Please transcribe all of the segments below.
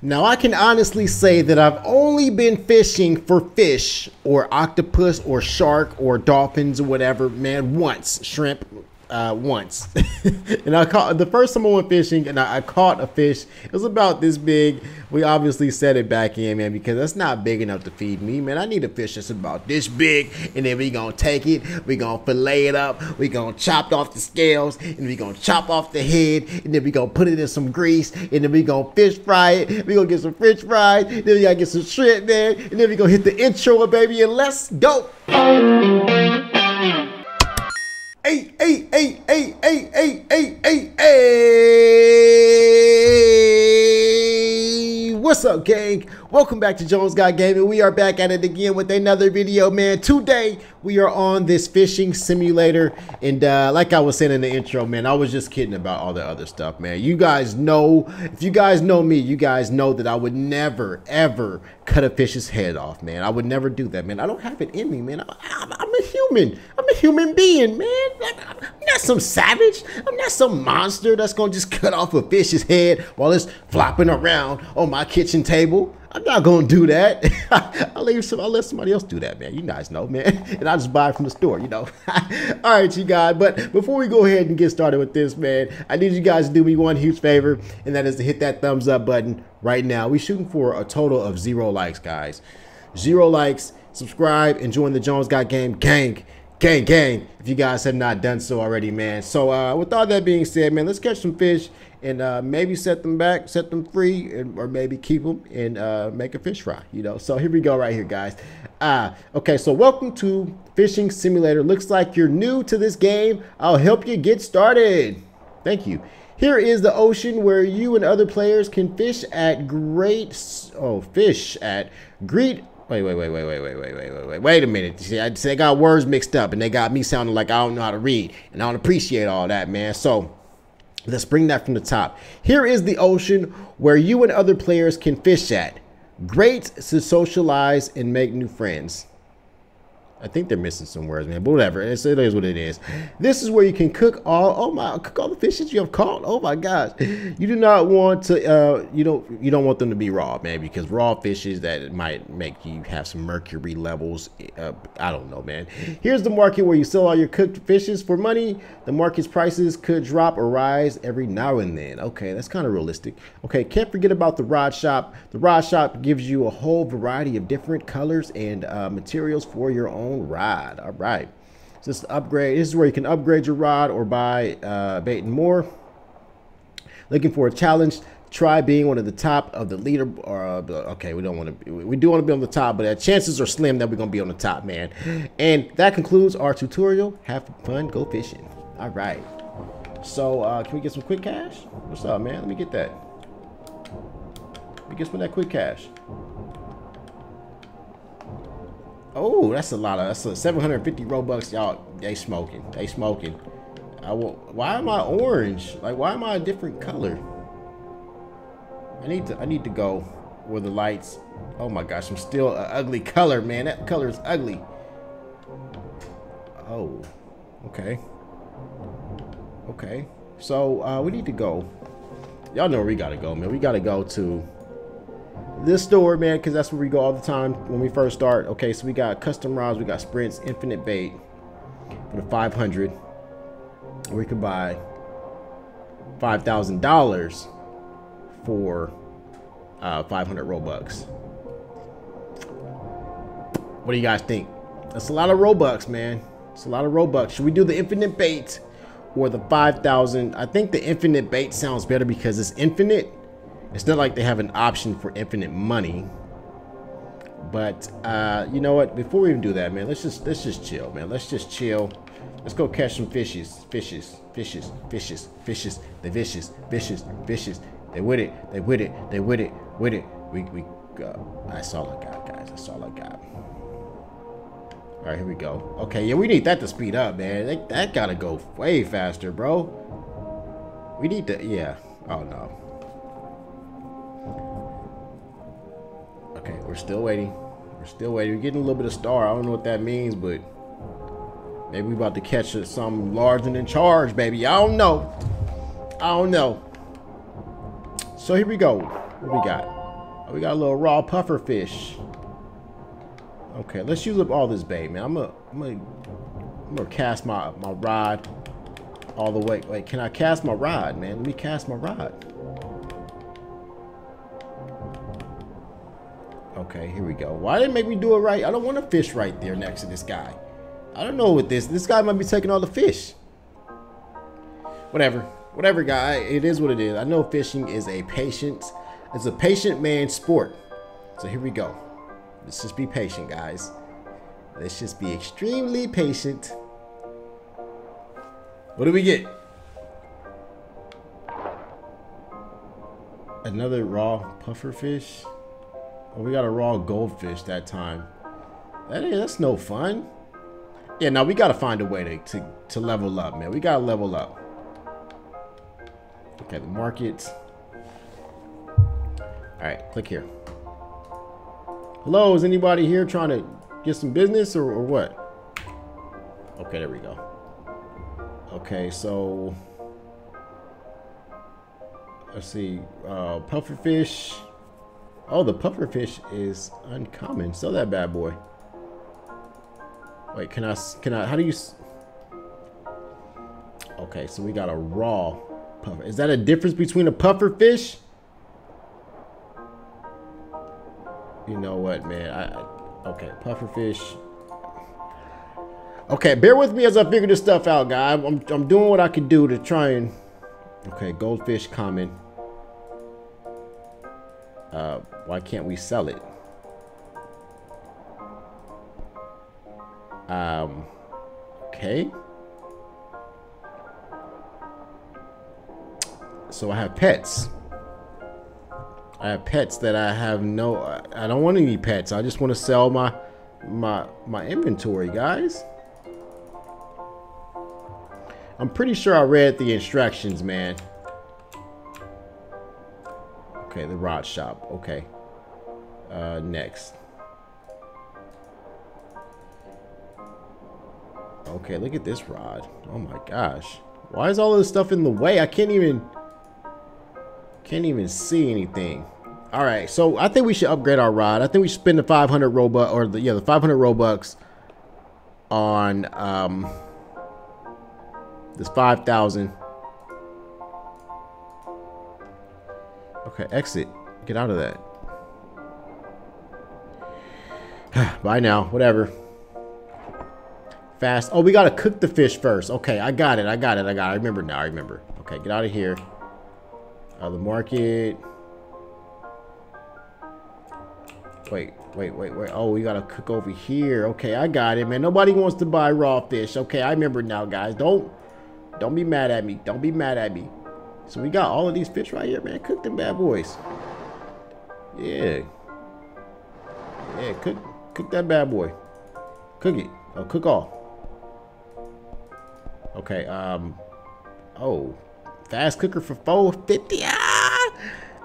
Now, I can honestly say that I've only been fishing for fish or octopus or shark or dolphins or whatever, man, once. Shrimp, uh, once. and I caught the first time I went fishing and I, I, caught a fish. It was about this big. We obviously set it back in, man, because that's not big enough to feed me, man. I need a fish that's about this big, and then we gonna take it, we gonna fillet it up, we gonna chop off the scales, and we gonna chop off the head, and then we gonna put it in some grease, and then we gonna fish fry it. We gonna get some French fries, then we gotta get some shrimp, man, and then we gonna hit the intro, baby, and let's go hey, hey, hey, hey, hey, hey, hey, hey, hey. What's up, gang? Welcome back to Jones Got Gaming. We are back at it again with another video, man. Today, we are on this fishing simulator. And uh, like I was saying in the intro, man, I was just kidding about all the other stuff, man. You guys know, if you guys know me, you guys know that I would never, ever cut a fish's head off, man. I would never do that, man. I don't have it in me, man. I'm, I'm a human. I'm a human being, man. I'm not some savage. I'm not some monster that's going to just cut off a fish's head while it's flopping around on my kitchen table. I'm not gonna do that. I'll leave some. I'll let somebody else do that, man. You guys know, man. And I just buy it from the store, you know. All right, you guys. But before we go ahead and get started with this, man, I need you guys to do me one huge favor, and that is to hit that thumbs up button right now. We're shooting for a total of zero likes, guys. Zero likes. Subscribe and join the Jones Got Game gang gang gang if you guys have not done so already man so uh with all that being said man let's catch some fish and uh, maybe set them back, set them free, and, or maybe keep them and uh, make a fish fry. You know. So here we go, right here, guys. Uh, okay, so welcome to Fishing Simulator. Looks like you're new to this game. I'll help you get started. Thank you. Here is the ocean where you and other players can fish at great. Oh, fish at great. Wait, wait, wait, wait, wait, wait, wait, wait, wait, wait. Wait a minute. See, I, they got words mixed up, and they got me sounding like I don't know how to read, and I don't appreciate all that, man. So Let's bring that from the top. Here is the ocean where you and other players can fish at. Great to socialize and make new friends. I think they're missing some words, man. But whatever. It's, it is what it is. This is where you can cook all. Oh my! Cook all the fishes you have caught. Oh my gosh! You do not want to. Uh, you don't. You don't want them to be raw, man, because raw fishes that might make you have some mercury levels. Uh, I don't know, man. Here's the market where you sell all your cooked fishes for money. The market's prices could drop or rise every now and then. Okay, that's kind of realistic. Okay, can't forget about the rod shop. The rod shop gives you a whole variety of different colors and uh, materials for your own own rod. All right. So this upgrade. This is where you can upgrade your rod or buy uh, bait and more. Looking for a challenge. Try being one of the top of the leader. Or uh, okay, we don't want to. We do want to be on the top, but the chances are slim that we're gonna be on the top, man. And that concludes our tutorial. Have fun. Go fishing. All right. So uh, can we get some quick cash? What's up, man? Let me get that. Let me get some of that quick cash. Oh, that's a lot of that's a 750 Robux. Y'all, they smoking. They smoking. I will, why am I orange? Like, why am I a different color? I need to I need to go where the lights. Oh my gosh, I'm still an ugly color, man. That color is ugly. Oh, okay. Okay. So uh, we need to go. Y'all know where we gotta go, man. We gotta go to this store, man, because that's where we go all the time when we first start. Okay, so we got custom rods, we got sprints, infinite bait for the 500. We could buy $5,000 for uh, 500 Robux. What do you guys think? That's a lot of Robux, man. It's a lot of Robux. Should we do the infinite bait or the 5,000? I think the infinite bait sounds better because it's infinite it's not like they have an option for infinite money. But uh, you know what? Before we even do that, man, let's just let's just chill, man. Let's just chill. Let's go catch some fishes, fishes, fishes, fishes, fishes. They vicious, vicious, vicious. They with it. They with it. They with it. With it. We we. Uh, that's all I got, guys. That's all I got. All right, here we go. Okay, yeah, we need that to speed up, man. That, that gotta go way faster, bro. We need to, yeah. Oh no. We're still waiting. We're still waiting. We're getting a little bit of star. I don't know what that means, but maybe we about to catch some large and in charge, baby. I don't know. I don't know. So here we go. What we got? Oh, we got a little raw puffer fish. Okay, let's use up all this bait, man. I'm gonna, I'm gonna, I'm gonna cast my my rod all the way. Wait, can I cast my rod, man? Let me cast my rod. Okay, here we go. Why didn't make me do it right? I don't want to fish right there next to this guy. I don't know what this. This guy might be taking all the fish. Whatever. Whatever, guy. It is what it is. I know fishing is a patient. It's a patient man sport. So here we go. Let's just be patient, guys. Let's just be extremely patient. What do we get? Another raw puffer fish. Oh, we got a raw goldfish that time. That is, that's no fun. Yeah, now we gotta find a way to, to, to level up, man. We gotta level up. Okay, the market. Alright, click here. Hello, is anybody here trying to get some business or, or what? Okay, there we go. Okay, so let's see. Uh, pufferfish. Oh, the pufferfish is uncommon. Sell that bad boy. Wait, can I? Can I? How do you? Okay, so we got a raw puffer. Is that a difference between a pufferfish? You know what, man? I, okay, pufferfish. Okay, bear with me as I figure this stuff out, guy. I'm, I'm doing what I can do to try and... Okay, goldfish common. Uh, why can't we sell it? Um, okay. So I have pets. I have pets that I have no... I don't want any pets. I just want to sell my my my inventory, guys. I'm pretty sure I read the instructions, man. Okay, the rod shop. Okay. Uh, next. Okay, look at this rod. Oh my gosh. Why is all this stuff in the way? I can't even... Can't even see anything. All right, so I think we should upgrade our rod. I think we should spend the 500 Robux, or the, yeah, the 500 Robux on, um... This 5,000. Okay, exit. Get out of that. Bye now. Whatever. Fast. Oh, we gotta cook the fish first. Okay, I got it. I got it. I got it. I remember now. I remember. Okay, get out of here. Out of the market. Wait, wait, wait, wait. Oh, we gotta cook over here. Okay, I got it, man. Nobody wants to buy raw fish. Okay, I remember now, guys. Don't don't be mad at me. Don't be mad at me. So we got all of these fish right here, man. Cook them bad boys. Yeah. Yeah, cook cook that bad boy. Cook it. Oh, cook all. Okay, um oh. Fast cooker for 450. Ah!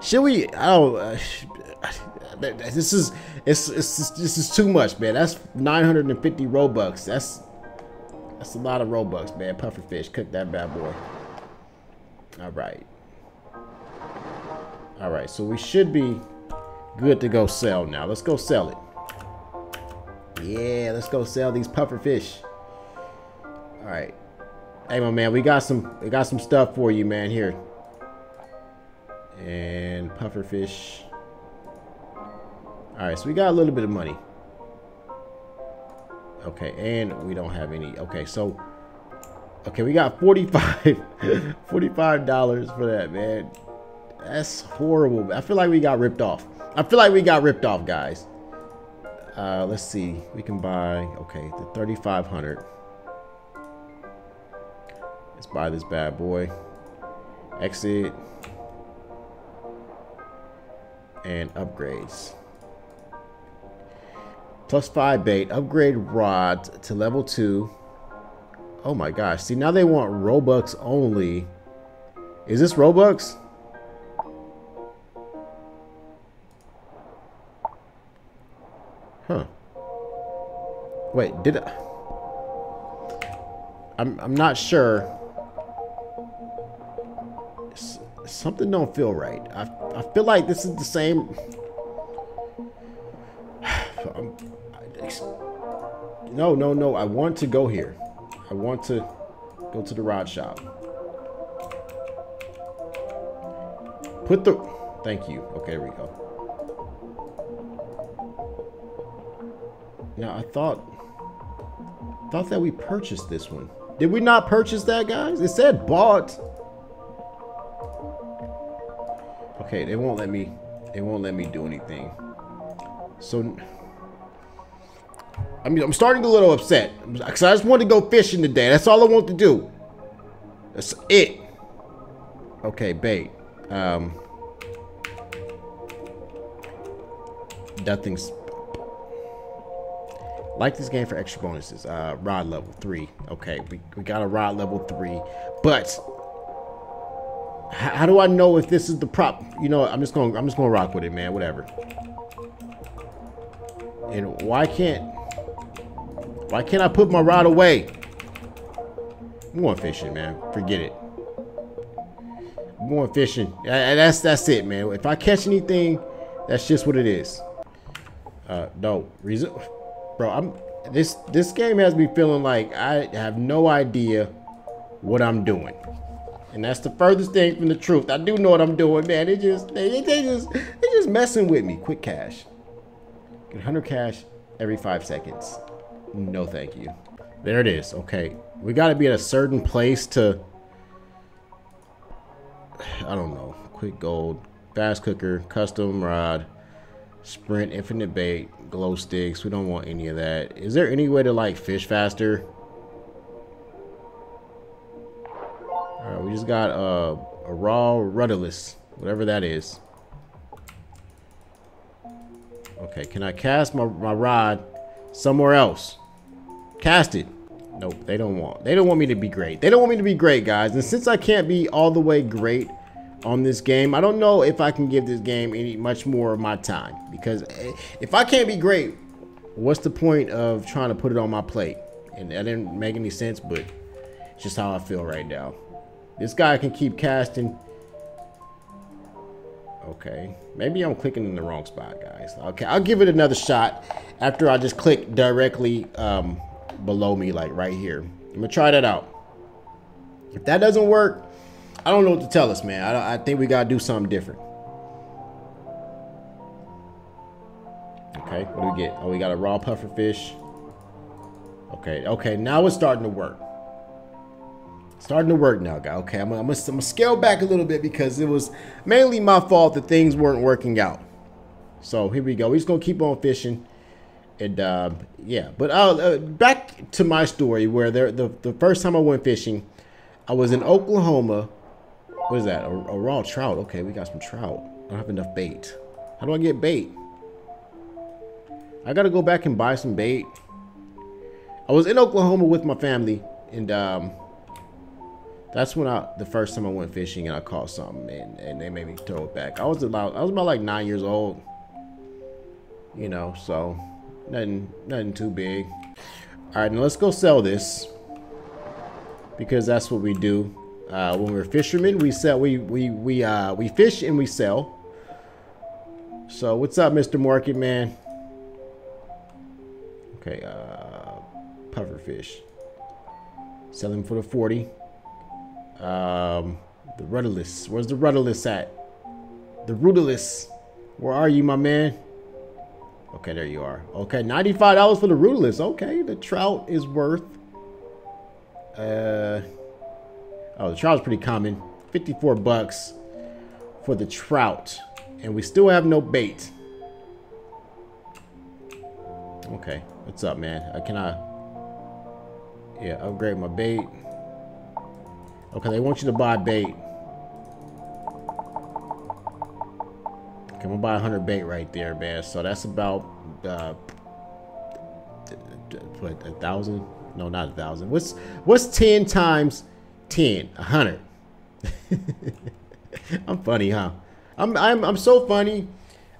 Should we oh uh, this is it's, it's this is too much, man. That's 950 Robux. That's that's a lot of Robux, man. Puffer fish. Cook that bad boy. All right. All right. So we should be good to go sell now. Let's go sell it. Yeah, let's go sell these puffer fish. All right. Hey, my man, we got some we got some stuff for you, man. Here. And puffer fish. All right, so we got a little bit of money. Okay, and we don't have any. Okay, so okay, we got 45 $45 for that, man. That's horrible. I feel like we got ripped off. I feel like we got ripped off, guys. Uh, let's see. We can buy, okay, the 3500 Let's buy this bad boy. Exit. And upgrades. Plus 5 bait. Upgrade rod to level 2. Oh my gosh. See, now they want Robux only. Is this Robux? Huh. Wait, did I... I'm, I'm not sure. something don't feel right. I, I feel like this is the same... No, no, no. I want to go here. I want to go to the rod shop. Put the... Thank you. Okay, there we go. Now, I thought... thought that we purchased this one. Did we not purchase that, guys? It said bought. Okay, they won't let me... They won't let me do anything. So... I mean, I'm starting a little upset. Because I just want to go fishing today. That's all I want to do. That's it. Okay, bait. Um, nothing's like this game for extra bonuses. Uh, rod level three. Okay, we, we got a rod level three, but how do I know if this is the prop? You know, I'm just going. I'm just going to rock with it, man. Whatever. And why can't why can't I put my rod away? I'm going fishing, man. Forget it. I'm going fishing. That's that's it, man. If I catch anything, that's just what it is. Uh, no reason, bro. I'm this this game has me feeling like I have no idea what I'm doing, and that's the furthest thing from the truth. I do know what I'm doing, man. They just they, they just they just messing with me. Quick cash. Get 100 cash every five seconds. No, thank you. There it is. Okay, we got to be at a certain place to I don't know. Quick gold, fast cooker, custom rod, sprint, infinite bait, glow sticks. We don't want any of that. Is there any way to like fish faster? Alright, we just got a raw rudderless, whatever that is. Okay, can I cast my, my rod somewhere else? Cast it. Nope, they don't want. They don't want me to be great. They don't want me to be great, guys. And since I can't be all the way great on this game, I don't know if I can give this game any much more of my time. Because eh, if I can't be great, what's the point of trying to put it on my plate? And that didn't make any sense, but it's just how I feel right now. This guy can keep casting. Okay, maybe I'm clicking in the wrong spot, guys. Okay, I'll give it another shot after I just click directly um, below me, like right here. I'm gonna try that out. If that doesn't work, I don't know what to tell us, man. I, I think we gotta do something different. Okay, what do we get? Oh, we got a raw puffer fish. Okay, okay, now it's starting to work. Starting to work now, guy. Okay, I'm, I'm, I'm gonna scale back a little bit because it was mainly my fault that things weren't working out. So here we go. We're just gonna keep on fishing and uh, yeah, but uh, uh, back to my story where there, the the first time I went fishing, I was in Oklahoma. What is that? A, a, raw trout. Okay, we got some trout. I don't have enough bait. How do I get bait? I gotta go back and buy some bait. I was in Oklahoma with my family, and um, that's when I the first time I went fishing and I caught something, and, and they made me throw it back. I was about I was about like nine years old, you know, so Nothing, nothing too big. All right, now let's go sell this because that's what we do. Uh, when we're fishermen, we sell. We we we uh we fish and we sell. So what's up, Mr. Market Man? Okay, uh, puffer fish. Selling for the forty. Um, the rudderless. Where's the rudderless at? The rudderless. Where are you, my man? Okay, there you are. Okay, $95 for the rudderless. Okay, the trout is worth... Uh, oh, the trout is pretty common. 54 bucks for the trout. And we still have no bait. Okay, what's up, man? Uh, can I... Yeah, upgrade my bait. Okay, they want you to buy bait. I'm gonna buy 100 bait right there, man. So that's about uh, what a thousand? No, not a thousand. What's what's 10 times 10? A hundred. I'm funny, huh? I'm I'm I'm so funny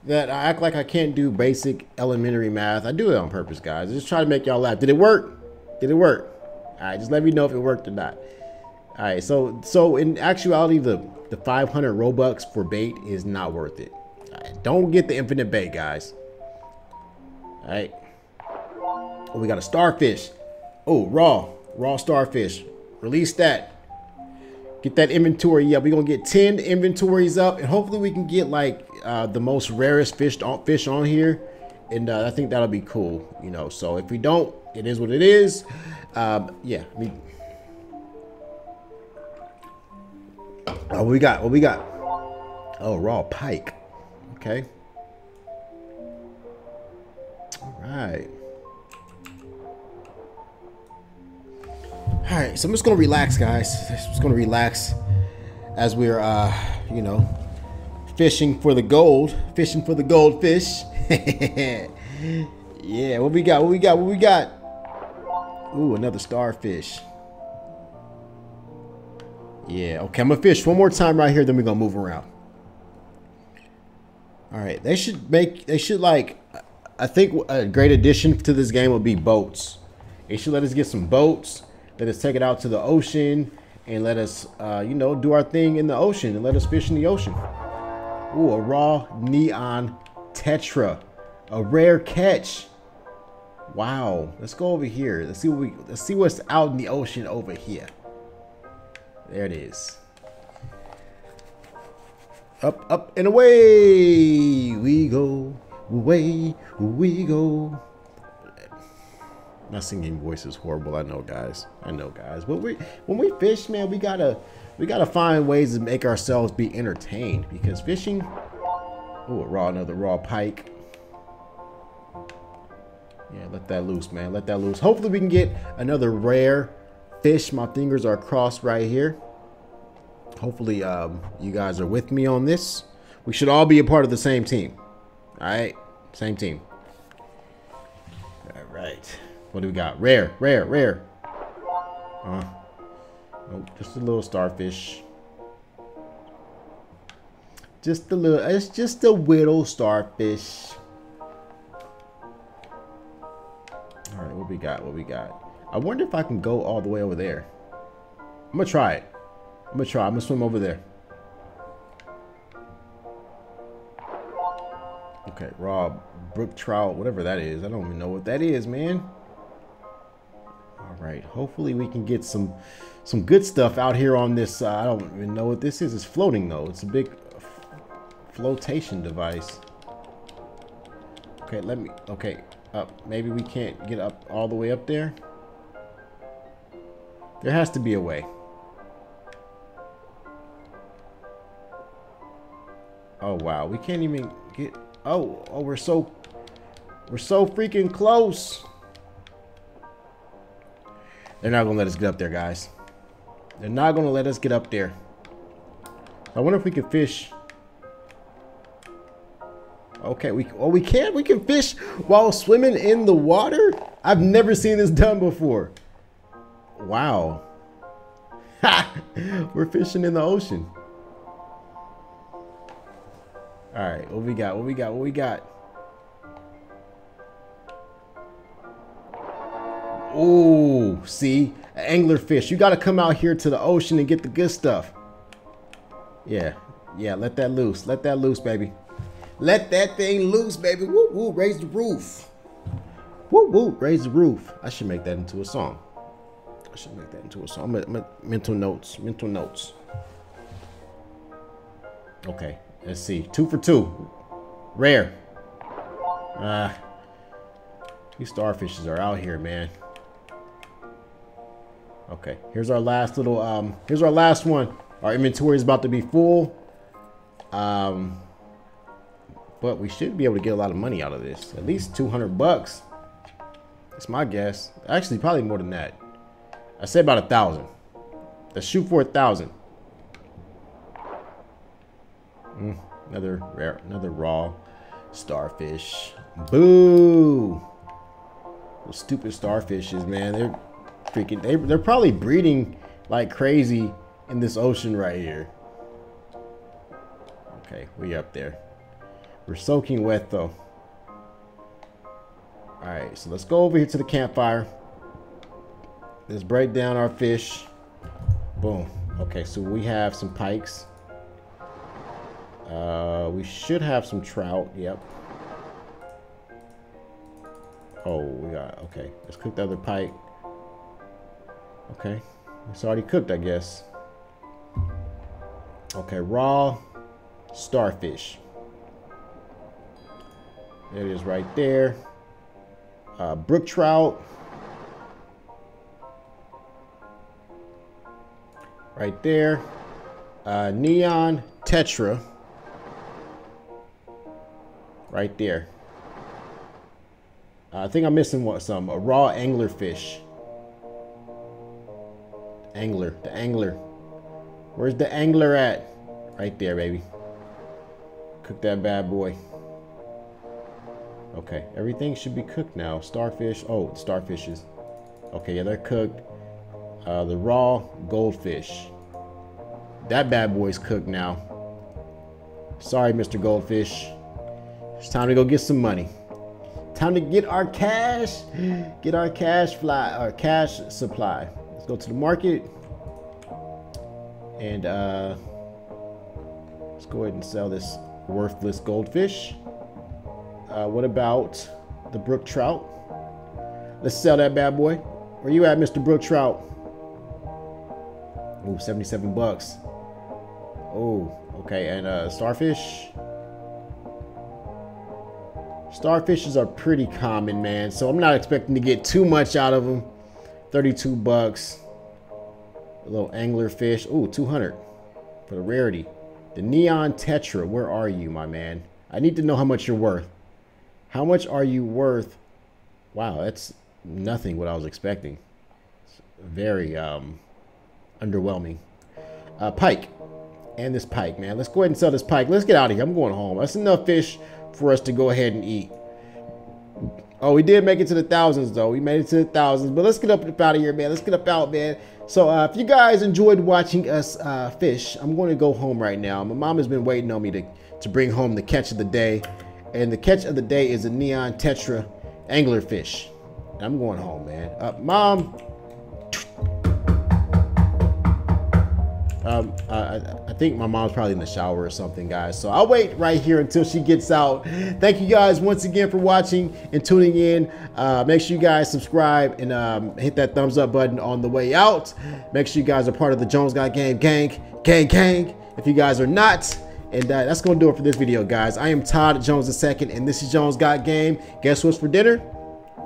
that I act like I can't do basic elementary math. I do it on purpose, guys. I just try to make y'all laugh. Did it work? Did it work? All right, just let me know if it worked or not. All right, so so in actuality, the the 500 robux for bait is not worth it. Don't get the infinite bait, guys. All right. Oh, we got a starfish. Oh, raw. Raw starfish. Release that. Get that inventory. Yeah, we're going to get 10 inventories up. And hopefully we can get like uh, the most rarest fish on, fish on here. And uh, I think that'll be cool. You know, so if we don't, it is what it is. Um, yeah. I mean, oh, we got? What we got? Oh, raw pike. Okay. All right. All right, so I'm just gonna relax, guys. I'm just gonna relax as we're, uh, you know, fishing for the gold, fishing for the goldfish. yeah, what we got? What we got? What we got? Ooh, another starfish. Yeah, okay, I'm gonna fish one more time right here, then we're gonna move around. All right, they should make, they should like, I think a great addition to this game would be boats. They should let us get some boats let us take it out to the ocean and let us, uh, you know, do our thing in the ocean and let us fish in the ocean. Ooh, a raw neon tetra, a rare catch. Wow, let's go over here. Let's see what we, let's see what's out in the ocean over here. There it is. Up, up, and away we go. Away we go. My singing voice is horrible. I know, guys. I know, guys. But we, when we fish, man, we gotta, we gotta find ways to make ourselves be entertained because fishing. Oh, raw, another raw pike. Yeah, let that loose, man. Let that loose. Hopefully, we can get another rare fish. My fingers are crossed right here. Hopefully, um, you guys are with me on this. We should all be a part of the same team. All right, same team. All right. What do we got? Rare, rare, rare. Uh, nope, just a little starfish. Just a little, it's just a little starfish. All right, what we got, what we got? I wonder if I can go all the way over there. I'm gonna try it. I'm gonna try, I'm gonna swim over there. Okay, Rob, brook trout, whatever that is. I don't even know what that is, man. All right, hopefully we can get some some good stuff out here on this. Uh, I don't even know what this is. It's floating though. It's a big flotation device. Okay, let me, okay, up. Maybe we can't get up all the way up there. There has to be a way. Oh, wow. We can't even get, oh, oh, we're so, we're so freaking close. They're not going to let us get up there, guys. They're not going to let us get up there. I wonder if we can fish. Okay, we oh we can we can fish while swimming in the water. I've never seen this done before. Wow. We're fishing in the ocean. All right, what we got? What we got? What we got? Oh, see? Angler fish. You got to come out here to the ocean and get the good stuff. Yeah. Yeah, let that loose. Let that loose, baby. Let that thing loose, baby. Woo, woo, raise the roof. Woo, woo, raise the roof. I should make that into a song. I should make that into a song. I'm a, I'm a mental notes. Mental notes. Okay, let's see. Two for two. Rare. Ah. Uh, these starfishes are out here, man. Okay, here's our last little, um, here's our last one. Our inventory is about to be full. Um, but we should be able to get a lot of money out of this. At least 200 bucks. That's my guess. Actually, probably more than that. I say about a thousand. Let's shoot for a thousand. Mm, another rare, another raw starfish. Boo! Those stupid starfishes, man. They're freaking, they, they're probably breeding like crazy in this ocean right here. Okay, we up there. We're soaking wet though. All right, so let's go over here to the campfire. Let's break down our fish. Boom. Okay, so we have some pikes. Uh, we should have some trout. Yep. Oh, we got, okay. Let's cook the other pike. Okay. It's already cooked, I guess. Okay, raw starfish. There it is right there. Uh, brook trout. Right there. Uh, neon tetra. Right there. Uh, I think I'm missing what some a raw angler fish. Angler, the angler. Where's the angler at? Right there, baby. Cook that bad boy. Okay, everything should be cooked now. Starfish. Oh, starfishes. Okay, yeah, they're cooked. Uh, the raw goldfish. That bad boy's cooked now. Sorry, Mr. Goldfish. It's time to go get some money. Time to get our cash. Get our cash fly, our cash supply. Let's go to the market. And uh, let's go ahead and sell this worthless goldfish. Uh, what about the brook trout? Let's sell that bad boy. Where you at, Mr. Brook Trout? Ooh, 77 bucks. Oh, okay. And uh, starfish. Starfishes are pretty common, man. So I'm not expecting to get too much out of them. 32 bucks. A little angler fish. Ooh, 200 for the rarity. The Neon Tetra. Where are you, my man? I need to know how much you're worth. How much are you worth? Wow, that's nothing what I was expecting. It's very um, underwhelming. Uh, pike. And this pike, man. Let's go ahead and sell this pike. Let's get out of here. I'm going home. That's enough fish for us to go ahead and eat. Oh, we did make it to the thousands, though. We made it to the thousands. But let's get up, out of here, man. Let's get up out, man. So uh, if you guys enjoyed watching us uh, fish, I'm going to go home right now. My mom has been waiting on me to, to bring home the catch of the day. And the catch of the day is a neon tetra anglerfish. I'm going home, man. Uh, Mom. Um, I, I think my mom's probably in the shower or something, guys. So I'll wait right here until she gets out. Thank you guys once again for watching and tuning in. Uh, make sure you guys subscribe and um, hit that thumbs up button on the way out. Make sure you guys are part of the Jones Got Game gang, gang, gang. If you guys are not, and uh, that's going to do it for this video, guys. I am Todd Jones II, and this is Jones Got Game. Guess what's for dinner?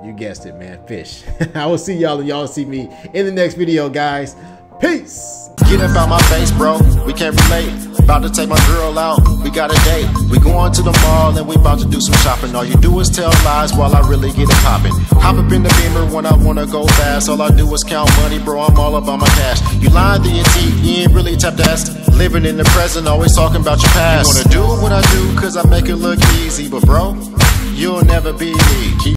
You guessed it, man. Fish. I will see y'all and y'all see me in the next video, guys. Peace. Get up out my face, bro. We can't relate. About to take my girl out. We got a date. We going to the mall and we about to do some shopping. All you do is tell lies while I really get it popping. Hop up in the beamer when I wanna go fast. All I do is count money, bro. I'm all about my cash. You lying through your teeth. You ain't really tapped ass. Living in the present, always talking about your past. You wanna do what I do cause I make it look easy, but bro, you'll never be me. Keep